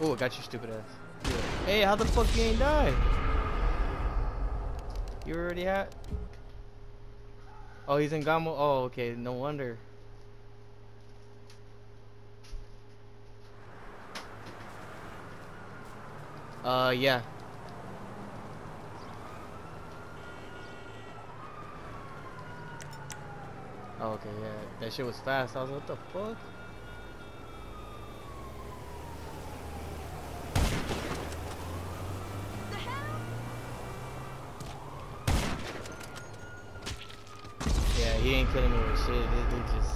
Oh, I got you, stupid ass. Hey, how the fuck you ain't died? You already had? Oh, he's in Gamo. Oh, okay. No wonder. Uh, yeah. Oh, okay, yeah. That shit was fast. I was like, what the fuck? Yeah, he ain't killing me with shit. This dude just.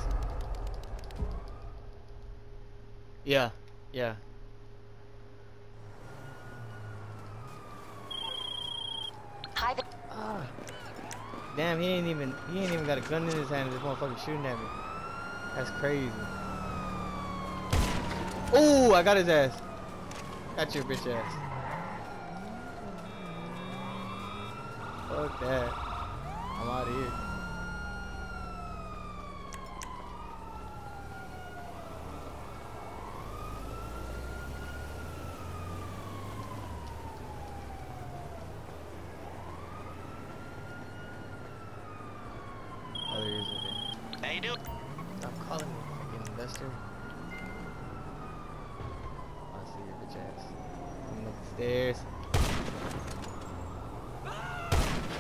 Yeah, yeah. Hi. Ah. Damn, he ain't even he ain't even got a gun in his hand. This motherfucker shooting at me. That's crazy. Oh, I got his ass. Got your bitch ass. Fuck that. I'm out of here. Oh, there is a How you doing? Stop calling me, fucking investor. I see your bitch ass. Coming up the stairs. Ah!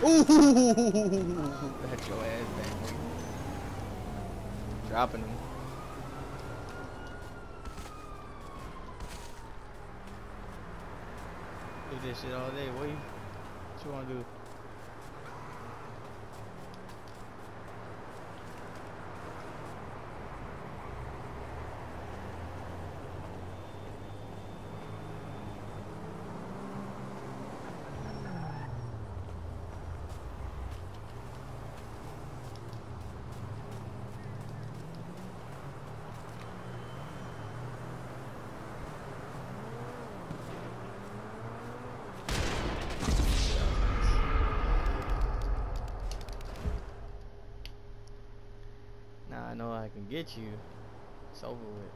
Ooh! That's your ass back. nigga. Dropping him. Do this shit all day. What you, what you wanna do? I know I can get you. It's over with.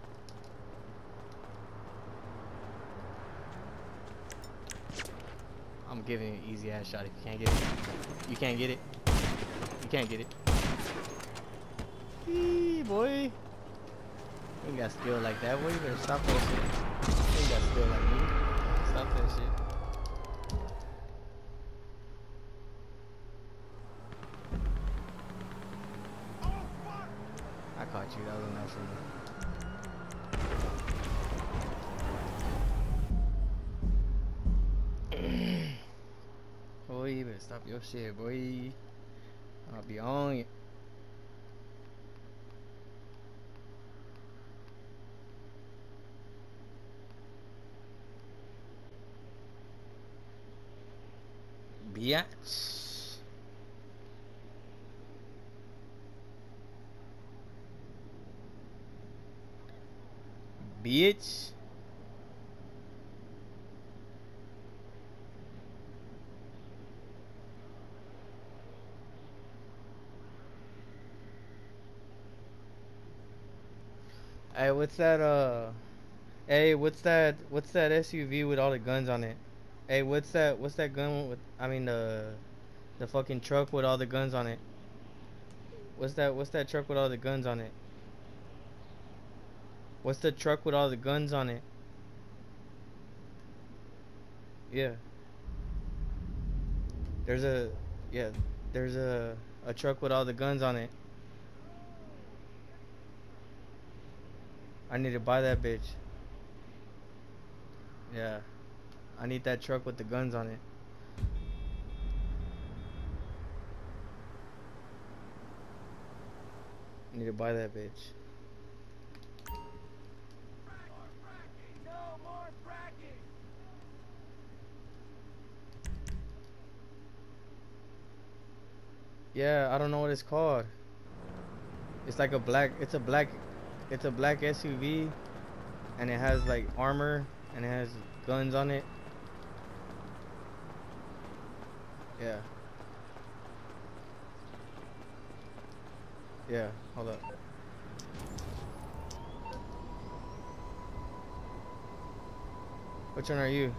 I'm giving you an easy ass shot if you can't get it. You can't get it. You can't get it. Eee, boy. You got skill like that, boy. You better stop that shit. You ain't got skill like me. Stop that shit. You. That was me. boy, better stop your shit, boy. I'll be on you. Biatch. Bitch. Hey, what's that? Uh, hey, what's that? What's that SUV with all the guns on it? Hey, what's that? What's that gun with? I mean the, the fucking truck with all the guns on it. What's that? What's that truck with all the guns on it? What's the truck with all the guns on it? Yeah. There's a, yeah. There's a a truck with all the guns on it. I need to buy that bitch. Yeah. I need that truck with the guns on it. I need to buy that bitch. Yeah, I don't know what it's called. It's like a black, it's a black, it's a black SUV, and it has like armor, and it has guns on it. Yeah. Yeah, hold up. Which one are you?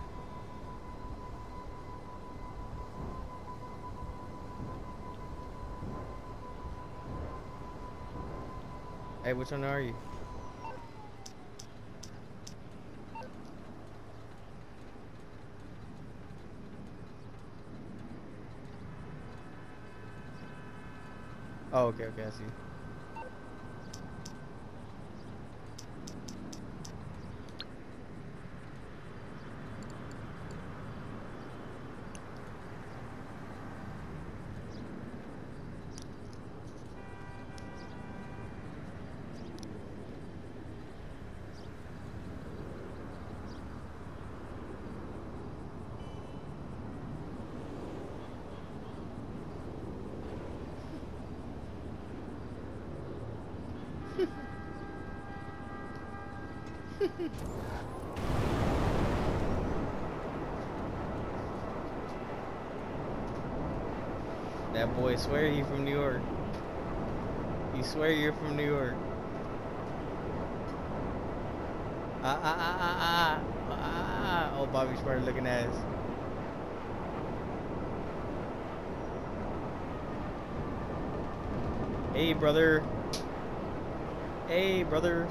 Hey, which one are you? Oh, okay, okay, I see. That boy swear he from New York. You swear you're from New York. Ah ah ah ah ah ah. Oh, Bobby Smart looking ass. Hey, brother. Hey, brother.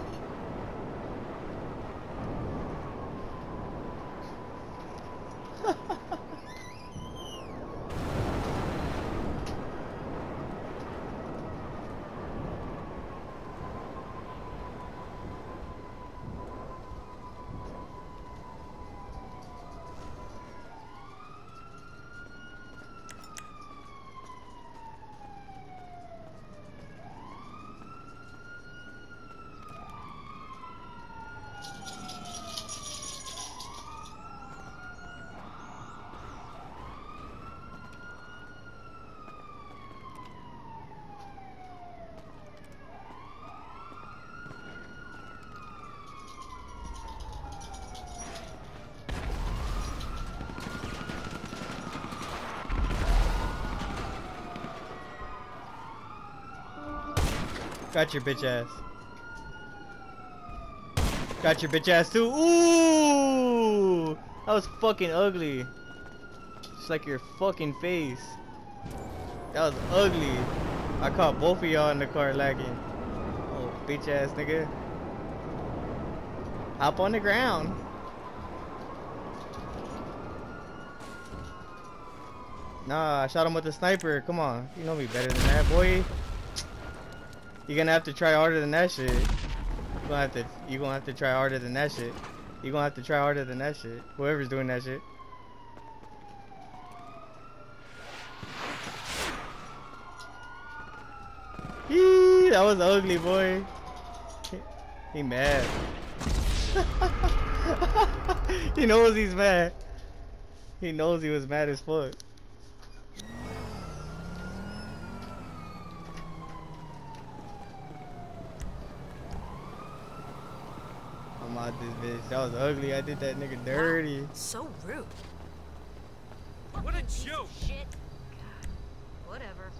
Got your bitch ass. Got your bitch ass too. Ooh! That was fucking ugly. Just like your fucking face. That was ugly. I caught both of y'all in the car lagging. Oh, bitch ass nigga. Hop on the ground. Nah, I shot him with a sniper. Come on. You know me better than that, boy. You're gonna have to try harder than that shit. You're gonna have to you're gonna have to try harder than that shit. You're gonna have to try harder than that shit. Whoever's doing that shit. Yee, that was ugly boy. He mad. he knows he's mad. He knows he was mad as fuck. I'm this bitch. That was ugly. I did that nigga dirty. Wow, so rude. What a joke! Shit. God. Whatever.